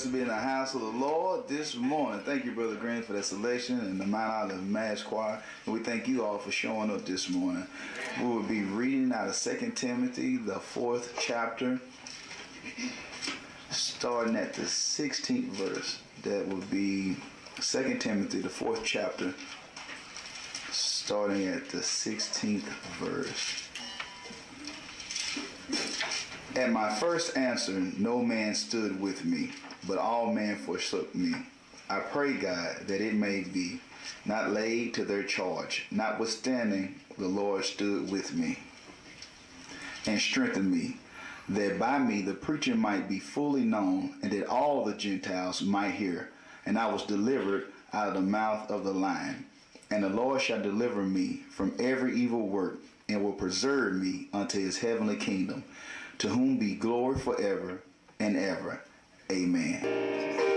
blessed to be in the house of the Lord this morning. Thank you, Brother Green, for that selection and the Mount Olive Mass Choir. And we thank you all for showing up this morning. We will be reading out of 2 Timothy, the fourth chapter, starting at the 16th verse. That would be 2 Timothy, the fourth chapter, starting at the 16th verse. At my first answer, no man stood with me, but all men forsook me. I pray God that it may be not laid to their charge. Notwithstanding, the Lord stood with me and strengthened me, that by me the preaching might be fully known, and that all the Gentiles might hear. And I was delivered out of the mouth of the lion. And the Lord shall deliver me from every evil work, and will preserve me unto his heavenly kingdom to whom be glory forever and ever. Amen.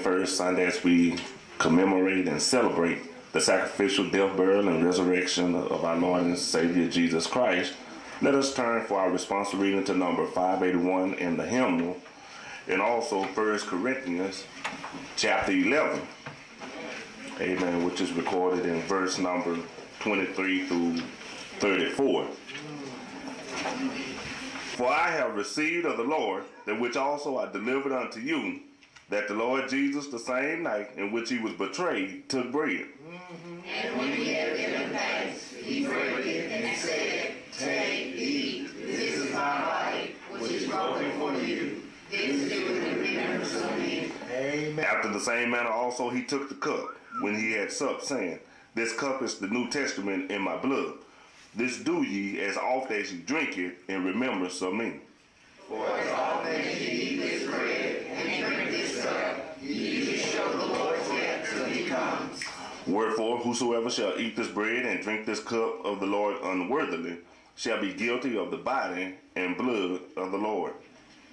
First Sunday as we commemorate and celebrate the sacrificial death, burial, and resurrection of our Lord and Savior Jesus Christ, let us turn for our responsive reading to number 581 in the hymnal. and also 1 Corinthians chapter 11. Amen, which is recorded in verse number 23 through 34. For I have received of the Lord that which also I delivered unto you, that the Lord Jesus, the same night in which he was betrayed, took bread. And when he had given thanks, he broke it and said, Take, eat, this is my body, which is broken for you. This do in remembrance of me. Amen. After the same manner also he took the cup when he had supped, saying, This cup is the New Testament in my blood. This do ye as oft as ye drink it in remembrance of me. For as often as ye eat this bread Wherefore, whosoever shall eat this bread and drink this cup of the Lord unworthily shall be guilty of the body and blood of the Lord.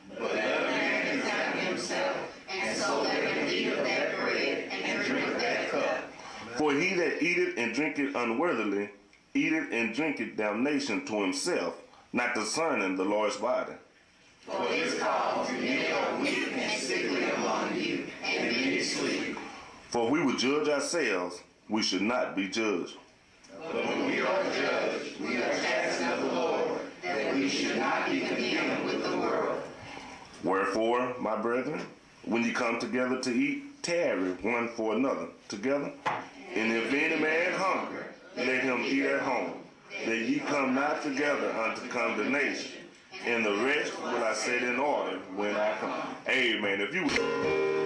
But let a man examine himself, and so let him eat of that bread and drink of that cup. For he that eateth and drinketh unworthily eateth and drinketh damnation to himself, not discerning the Lord's body. For this cause many are weak and sickly among you, and many sleep. For if we would judge ourselves, we should not be judged. But when we are judged, we are chastened of the Lord, that we should not be condemned with the world. Wherefore, my brethren, when you come together to eat, tarry one for another together. And if any man hunger, let him eat at home, that ye come not together unto condemnation. And the rest will I set in order when I come. Amen. If you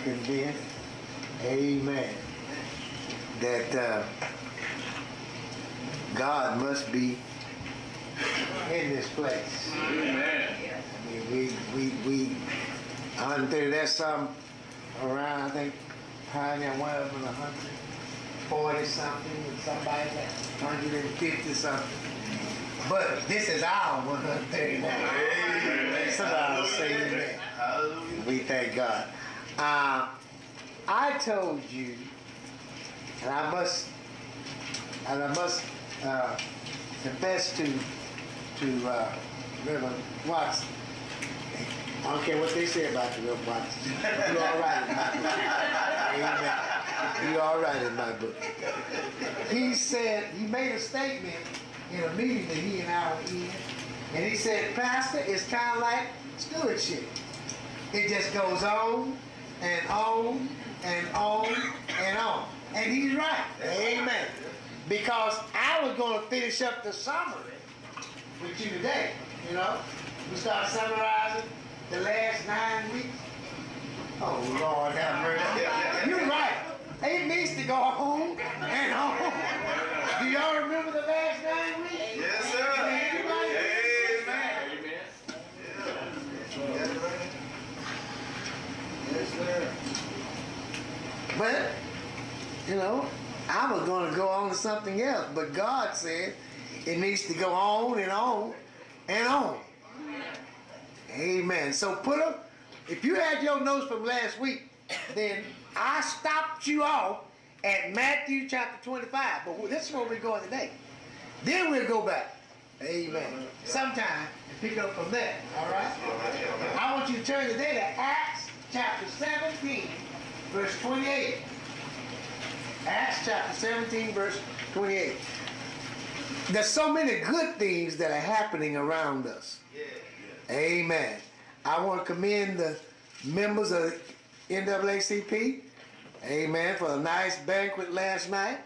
I would convinced, amen, that uh, God must be in this place. Amen. I mean, we, we, we, I'm there, that's some around, I think, Pioneer, one of them, a hundred forty something, and somebody like hundred and fifty something. But this is our one hundred thirty-nine. Somebody say amen. We thank God. Uh, I told you, and I must, and I must uh, confess to to uh, Reverend Watson. I don't care what they say about you, Reverend Watson. You all right in my book. Amen. You all right in my book. He said he made a statement in a meeting that he and I were in, and he said, Pastor, it's kind of like stewardship. It just goes on and on and on and on. And he's right. Amen. Because I was going to finish up the summary with you today. You know, we start summarizing the last nine weeks. Oh Lord, have mercy. You're right. It needs to go home and on. Do y'all remember the last nine weeks? Yes, sir. Anybody? Amen. Yes, sir. But, you know, I was going to go on to something else, but God said it needs to go on and on and on. Amen. So put them, if you had your notes from last week, then I stopped you off at Matthew chapter 25. But this is where we're going today. Then we'll go back. Amen. Sometime and pick up from there. All right? I want you to turn today to Acts chapter 17, verse 28. Acts chapter 17, verse 28. There's so many good things that are happening around us. Amen. I want to commend the members of NAACP. Amen. For a nice banquet last night.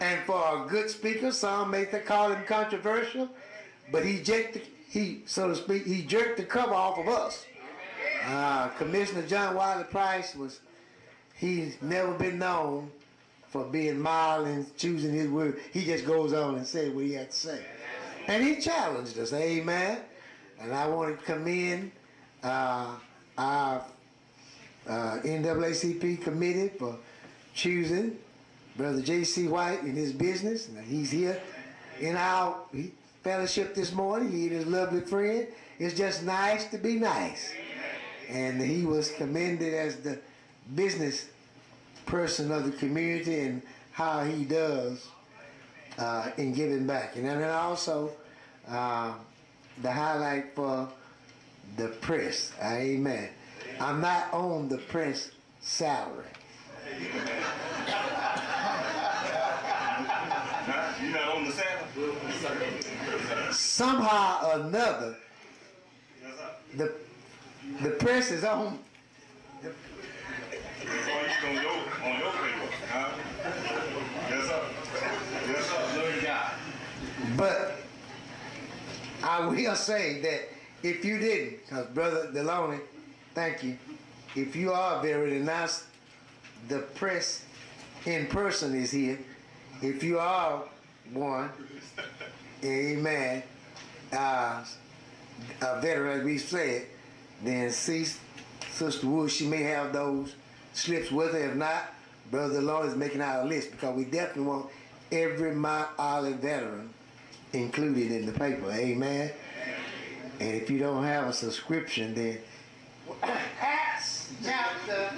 And for a good speaker. Some may call him controversial. But he jerked, the, he, so to speak, he jerked the cover off of us. Uh, Commissioner John Wiley Price was, he's never been known for being mild and choosing his word. He just goes on and says what he had to say. And he challenged us, amen. And I want to commend uh, our uh, NAACP committee for choosing Brother J.C. White in his business. Now, he's here in our fellowship this morning. He and his lovely friend. It's just nice to be nice. And he was commended as the business person of the community and how he does uh, in giving back. And then also uh, the highlight for the press. Amen. I'm not on the press salary. You're not on the Sabbath? Somehow or another, the the press is on. God. But I will say that if you didn't, because Brother Deloney, thank you. If you are very nice, the press in person is here. If you are one, amen, uh, a veteran, we said, then see Sister Wood, she may have those slips with her. If not, Brother Deloney is making out a list because we definitely want every Mount Olive veteran included in the paper. Amen. And if you don't have a subscription, then Acts chapter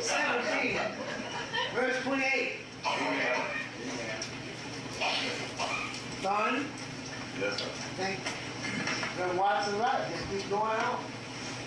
17, verse 28. Son, Yes, sir. think Brother Watson right. Just keep going on.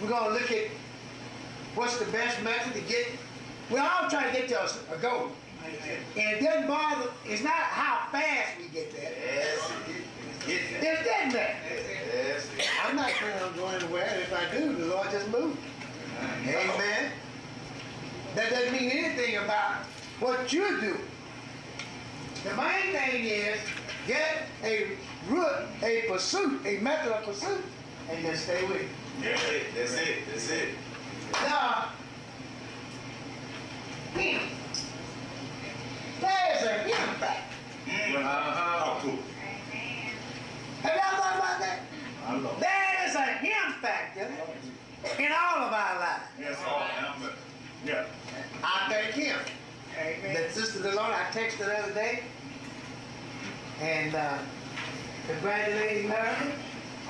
we're going to look at what's the best method to get. We all try to get to a, a goal. And it doesn't bother, it's not how fast we get there. Yes, It doesn't matter. I'm not planning on going anywhere. If I do, the Lord just moved. Amen. That doesn't mean anything about what you do. The main thing is get a root, a pursuit, a method of pursuit, and then stay with it. That's it. That's it. That's it. Now, him. There's a him to him. Have y'all thought about that? There is a him factor in all of our lives. Yes, sir. Yeah. I thank him. Amen. That Sister Delora, I texted the other day and uh, congratulating her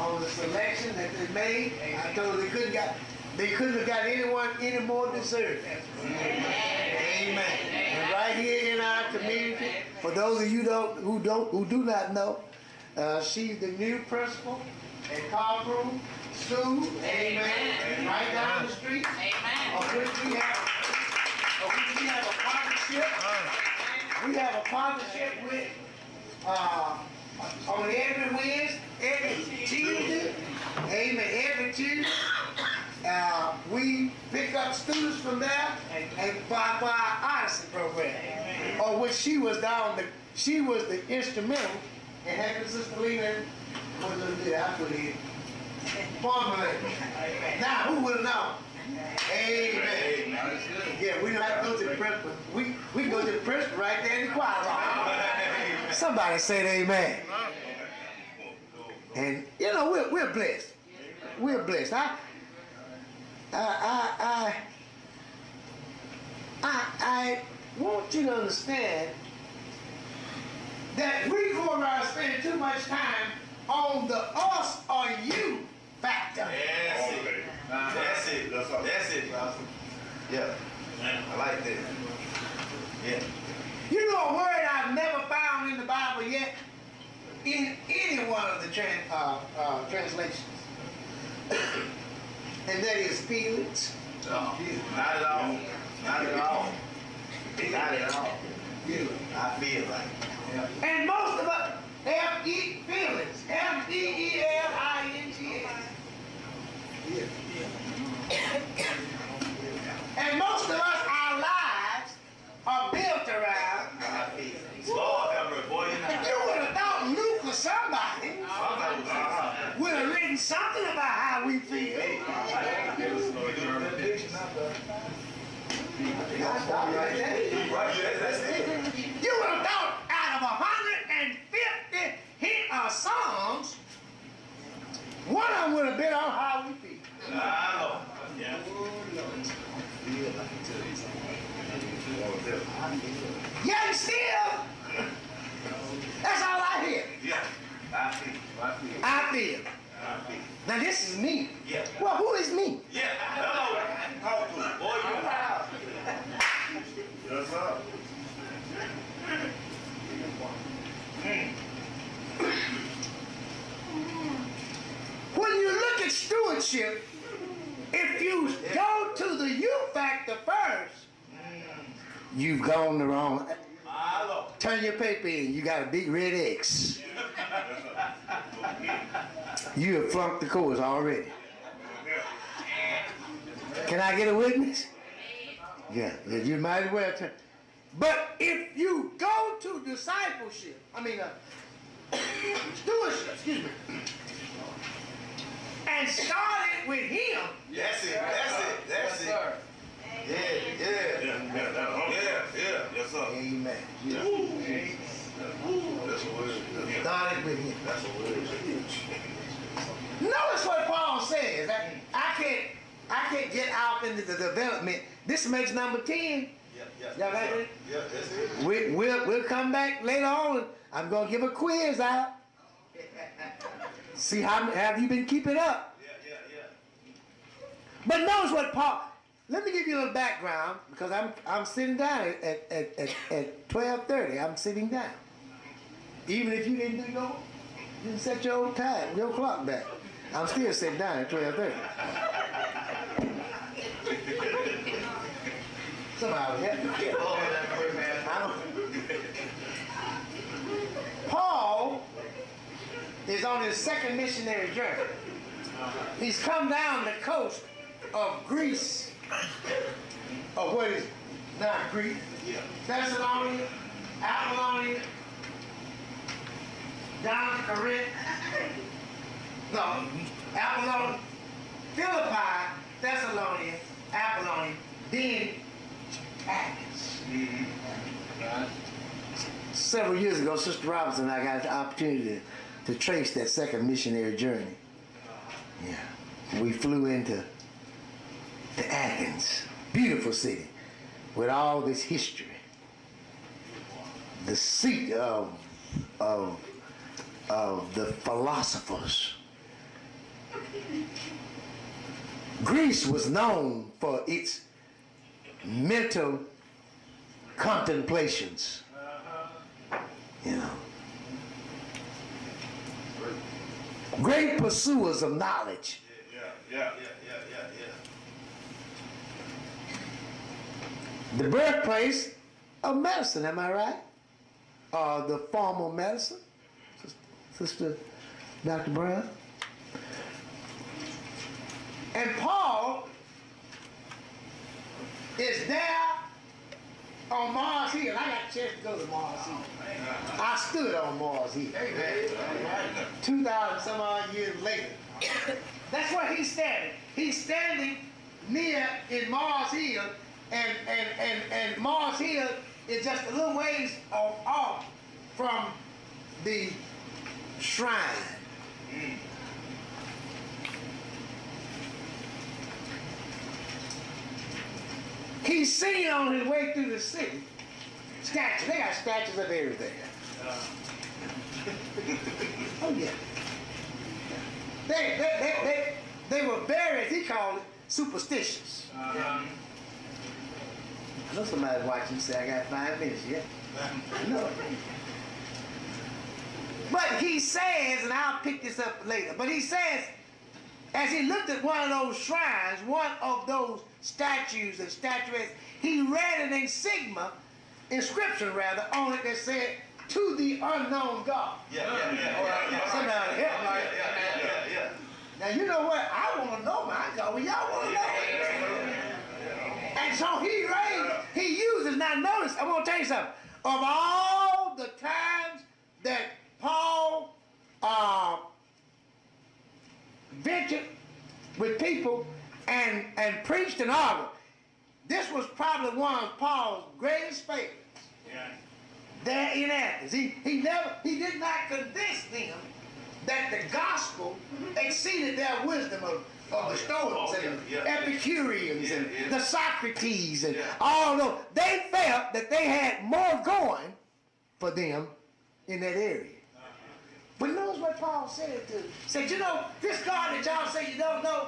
on the selection that they made. I told her they couldn't got they couldn't have got anyone any more deserving. Amen. And right here in our community, for those of you don't who don't who do not know, uh, she's the new principal at Carpool Sue. Amen. And right down the street. Of which we have, of which we have a partnership. We have a partnership with, uh, on every every Tuesday, amen, every Tuesday. Uh, we pick up students from there and for our, for Odyssey program. Oh, of which she was down the, she was the instrumental in helping Sister Lena, what did I put in? Formulate. Now, who would have known? Amen. Yeah, we don't have to go to the principal. We, we go to the principal right there in the choir room. Somebody say amen. And, you know, we're, we're blessed. We're blessed. I, I, I, I, I, I want you to understand that we go around spending too much time on the us or you factor. That's it. Okay. That's it. That's all. That's it, Pastor. Yeah. I like that. Yeah. You know a word I've never found in the Bible yet? In any one of the tran- uh, uh, translations. and that is feelings. No, not at all. Not at all. Not at all. I feel like. And most of us have e feelings. F E E L I N G S. And most of us, our lives are built around. I feel. Lord have mercy, boy. You know. You would have thought Luke or somebody Somebody was uh-huh. would have written something about how we feel. Right, that's it. You would have thought out of 150 hit uh, songs, one of them would have been on how we feel. I know. Yeah. Yet still, that's all I hear. Yeah. I feel. I feel. I feel. I feel. Now this is me. Yeah. Well, who is me? Yeah. Hello. Talk to him. Boy, you Yes, sir. Hmm. When you look at stewardship, if you go to the you factor you've gone the wrong. Turn your paper in. You got a big red X. You have flunked the course already. Can I get a witness? Yeah, you might as well turn. But if you go to discipleship, I mean, uh, stewardship, excuse me, and start it with him, That's it. That's it. That's it. Yeah. Yeah. Yeah, yeah, that, huh? Yeah. Yeah. Yes, sir. amen. That's what it is. Start it Notice what Paul says. I, I can't I can't get out into the development. This makes number 10. Y'all got it? We, we'll, we'll come back later on. I'm going to give a quiz out. See how have you been keeping up? Yeah, yeah, yeah. But notice what Paul. Let me give you a little background because I'm I'm sitting down at at, at, at twelve thirty. I'm sitting down. Even if you didn't do your, you didn't set your own time, your clock back. I'm still sitting down at twelve thirty. Somebody help me. Paul is on his second missionary journey. He's come down the coast of Greece, of what is not Greece, Thessalonica, Apollonia, down to Corinth, no, Apollonia, Philippi, Thessalonica, Apollonia, then Athens. Mm-hmm. Several years ago, Sister Robinson and I got the opportunity to, to trace that second missionary journey. Uh-huh. Yeah. We flew into to Athens, beautiful city, with all this history. The seat of, of, of the philosophers. Greece was known for its mental contemplations. You know. Great pursuers of knowledge. Yeah. The birthplace of medicine, am I right? Uh, the formal medicine, Sister Dr. Brown. And Paul is there on Mars Hill. I got a chance to go to Mars Hill. I stood on Mars Hill. 2,000 some odd years later. That's where he's standing. He's standing near in Mars Hill, and, and, and, and Mars Hill is just a little ways off, from the shrine. He's singing on his way through the city. Statues. They got statues of everything. oh yeah. They, they, they, they, they were very, as he called it, superstitious. Uh-huh. I know somebody's watching say, I got five minutes, yeah? No. But he says, and I'll pick this up later, but he says, as he looked at one of those shrines, one of those statues and statuettes, he read an insignia, inscription rather, on it that said, to the unknown God. Yeah, yeah, yeah. Somebody help me. Now you know what? I want to know my God. Well, y'all want to know it. And so he raised, he uses, now notice, I'm going to tell you something. Of all the times that Paul uh, ventured with people and, and preached and argued, this was probably one of Paul's greatest favorites there in Athens. He, he never, he did not convince them that the gospel exceeded their wisdom of, of the Stoics oh, and yeah, the yeah. Epicureans and Yeah, yeah. the Socrates and Yeah. all those. They felt that they had more going for them in that area. But notice what Paul said to said, you know, this God that y'all say you don't know,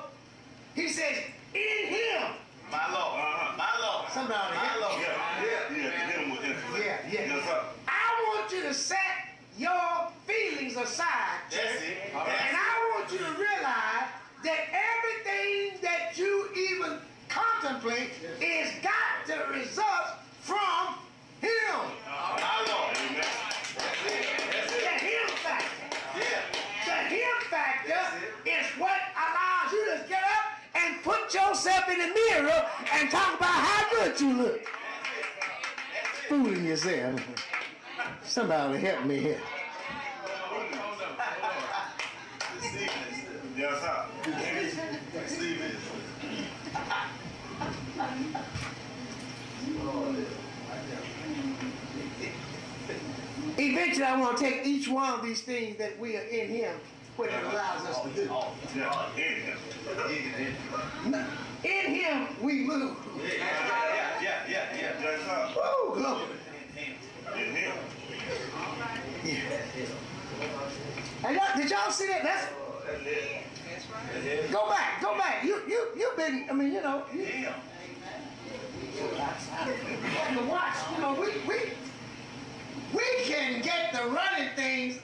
he says, in him. My Lord. Uh-huh. My Lord. Somebody My help Lord. me. Yeah, yeah, him with intellect. Yeah, yeah. Yes. I want you to set your feelings aside, church. That's it. And I want you to realize that everything that you even contemplate is got to result from Him. My Lord. Amen. The Him factor. Yeah. The Him factor is what allows you to get up and put yourself in the mirror and talk about how good you look. Fooling yourself. Somebody help me here. Yes, sir. In eventually I want to take each one of these things that we are in Him, what it allows us to do. Yeah, in him. We move. Yes, sir. Oh, glory. In him. And y'all, did y'all see that? That's go back, go back. You you you've been. I mean, you know. You, you watch. You know, we we we can get the running things.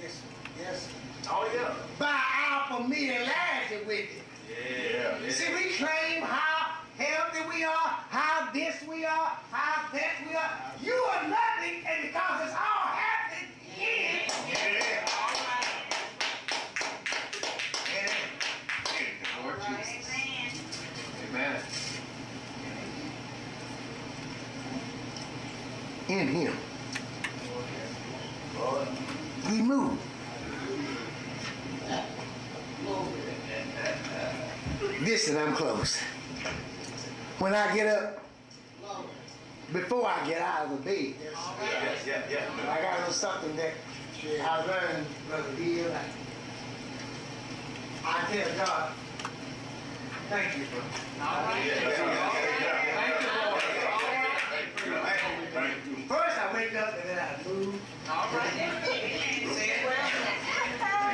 Yes, yes. Oh, yeah. By our familiarity with it. Yeah. See, we claim how healthy we are, how this we are, how that we are. You are nothing, and because it's all happening in. Lord In him. We move. Listen, I'm close. When I get up, before I get out of the bed, Yeah, yeah, yeah. I got a little something that I learned, Brother Bill. I tell God, thank you for First I wake up and then I move.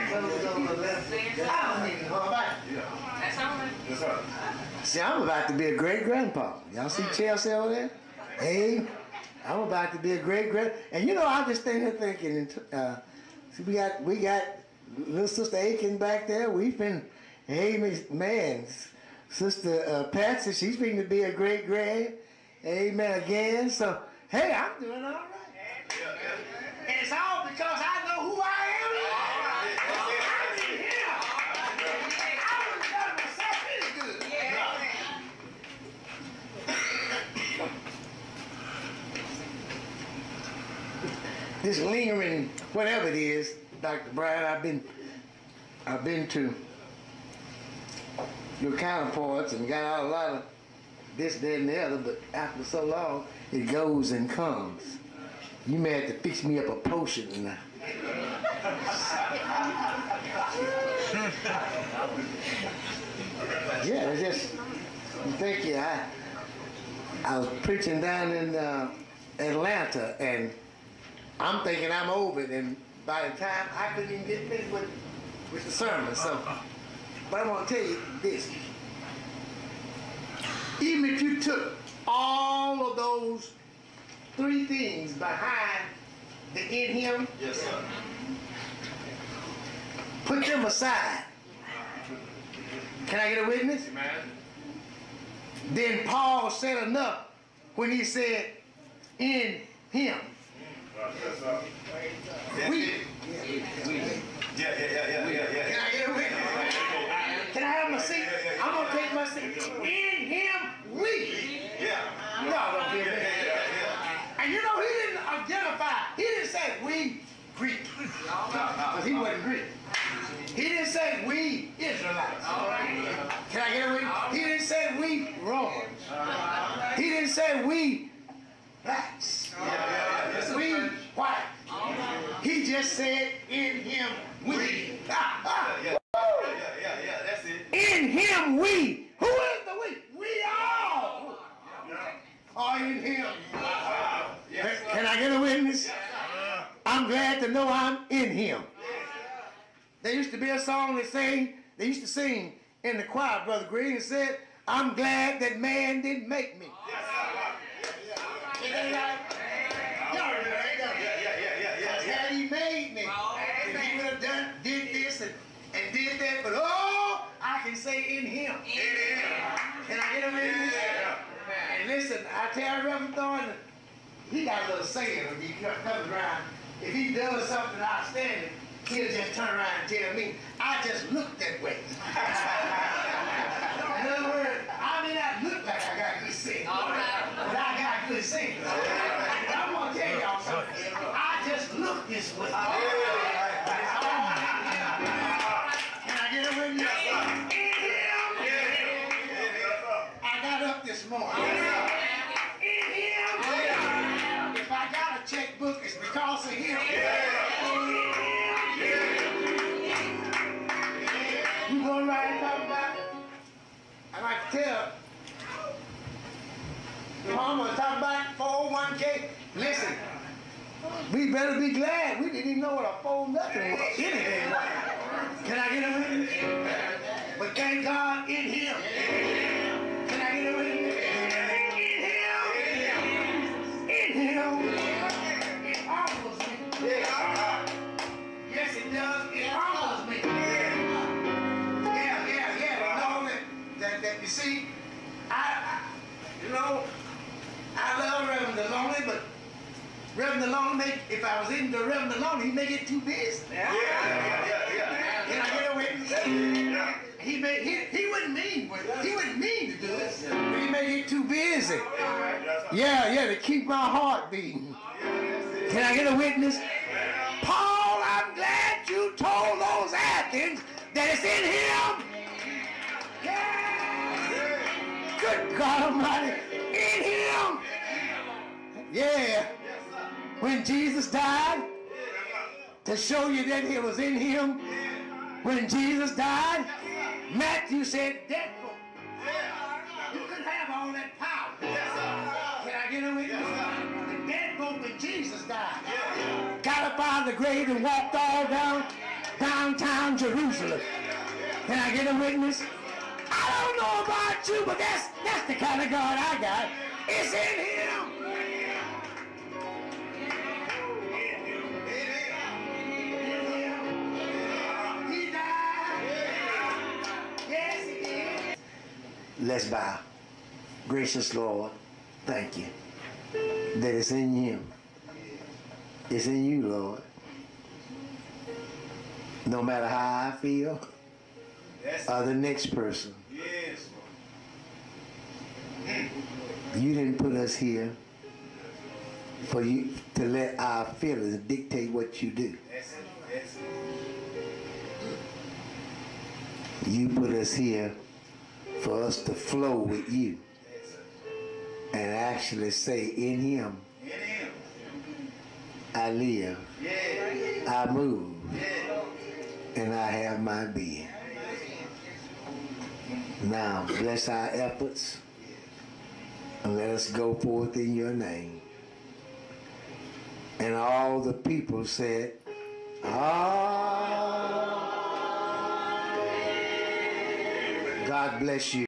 Goes on the left. I don't even know about it. Yes, sir. See, I'm about to be a great grandpa. Y'all see Chelsea over there? Hey, I'm about to be a great grand. And you know, I'm just thinking, here thinking. Uh, see, we got we got little sister Aiken back there. We've been, hey man, sister uh, Patsy, she's been to be a great grand. Amen again. So hey, I'm doing all right. And it's all because I know who I am. I'm in here. I myself good. this lingering whatever it is, Dr. Brian, I've been I've been to your counterparts and got out a lot of this, that, and the other, but after so long, it goes and comes. You may have to fix me up a potion now. yeah, it's just thank you. I I was preaching down in uh, Atlanta, and I'm thinking I'm over it, and by the time I couldn't even get finished with, with the sermon. So, but I'm gonna tell you this: even if you took all of those three things behind the in Him, Yes, sir. put them aside. Can I get a witness? Amen. Then Paul said enough when he said, "In Him." Yes, sir. We- We. Yeah, yeah, yeah, yeah, yeah, yeah. Can I get a witness? Can I have my seat? I'm gonna take my seat. In Him, we. Yeah. No, don't be a Yeah, minute. yeah, yeah. And you know, he didn't identify. He didn't say we Greek, because he wasn't Greek. He didn't say we Israelites. Can I get a witness? He didn't say we Romans. He didn't say we blacks. We white. He just said in him we. Yeah, yeah, we. Who is the we? We all are in him. Can I get a witness? I'm glad to know I'm in him. There used to be a song they sang, they used to sing in the choir, Brother Green, and said, I'm glad that man didn't make me. Isn't that right? Y'all remember that, don't you? Yeah, yeah, yeah, yeah, yeah. Had he made me, if he would have done, did this and, and did that, but oh, I can say in. Can I get him in this? And listen, I tell Reverend Thorne, he got a little saying when he comes around. If he does something outstanding, he'll just turn around and tell me, I just look that way. In other words, I may not look like I got good sense, but I got good sense. I'm gonna tell y'all something. I just look this way. We better be glad we didn't even know what a four nothing was. Anything. Can I get a witness? But thank God in Him. Can I get a witness? In Him. In Him. Yes, it does. It humbles me. Yeah, yeah, yeah. Know that, that, that you see, I, you know, I love Reverend Deloney, but Reverend Deloney make, if I was in the Reverend Deloney, he'd make it too busy. Yeah, yeah, yeah, yeah. Can I get a witness? Yeah. He made, he, he wouldn't mean, but he wouldn't mean to do it. But he made it too busy. Yeah, yeah, to keep my heart beating. Can I get a witness? Paul, I'm glad you told those Athens that it's in him. Yeah. Good God Almighty. In him. Yeah. When Jesus died, to show you that it was in him, when Jesus died, Matthew said, Death you couldn't have all that power. Can I get a witness? The dead boat when Jesus died. Got up out of the grave and walked all down downtown Jerusalem. Can I get a witness? I don't know about you, but that's that's the kind of God I got. It's in him. Let's bow. Gracious Lord, thank you that it's in you. It's in you, Lord. No matter how I feel or the next person, yes. you didn't put us here for you to let our feelings dictate what you do. That's it. That's it. You put us here for us to flow with you and actually say, in him I live, I move, and I have my being. Now, bless our efforts and let us go forth in your name. And all the people said, Ah. God bless you.